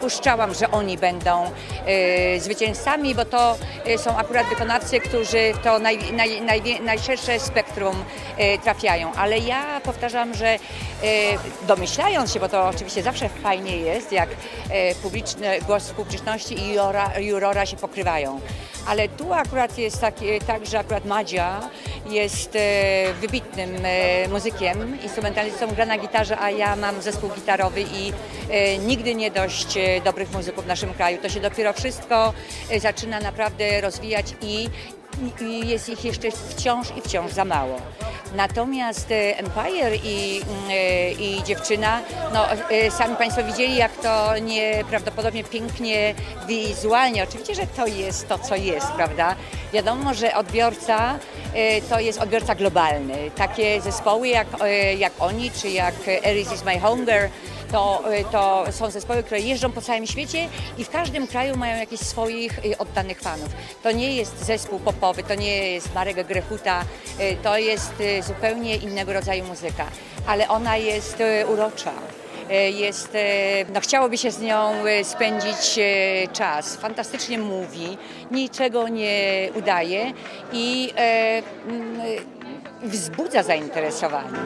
przypuszczałam, że oni będą e, zwycięzcami, bo to e, są akurat wykonawcy, którzy to naj, naj, naj, najszersze spektrum e, trafiają. Ale ja powtarzam, że e, domyślając się, bo to oczywiście zawsze fajnie jest, jak e, publiczny, głos publiczności i jura, jurora się pokrywają. Ale tu akurat jest tak, tak że akurat Madzia jest e, wybitnym e, muzykiem, instrumentalistą, gra na gitarze, a ja mam zespół gitarowy i e, nigdy nie dość dobrych muzyków w naszym kraju. To się dopiero wszystko zaczyna naprawdę rozwijać i jest ich jeszcze wciąż i wciąż za mało. Natomiast e, Empire i, e, i dziewczyna, no e, sami Państwo widzieli, jak to nieprawdopodobnie pięknie wizualnie. Oczywiście, że to jest to, co jest, prawda? Wiadomo, że odbiorca to jest odbiorca globalny. Takie zespoły jak, jak oni, czy jak Eris is my hunger, to, e, to są zespoły, które jeżdżą po całym świecie i w każdym kraju mają jakichś swoich e, oddanych fanów. To nie jest zespół popowy, to nie jest Marek Grechuta, e, to jest zupełnie innego rodzaju muzyka, ale ona jest urocza. Jest, no chciałoby się z nią spędzić czas. Fantastycznie mówi, niczego nie udaje i e, wzbudza zainteresowanie.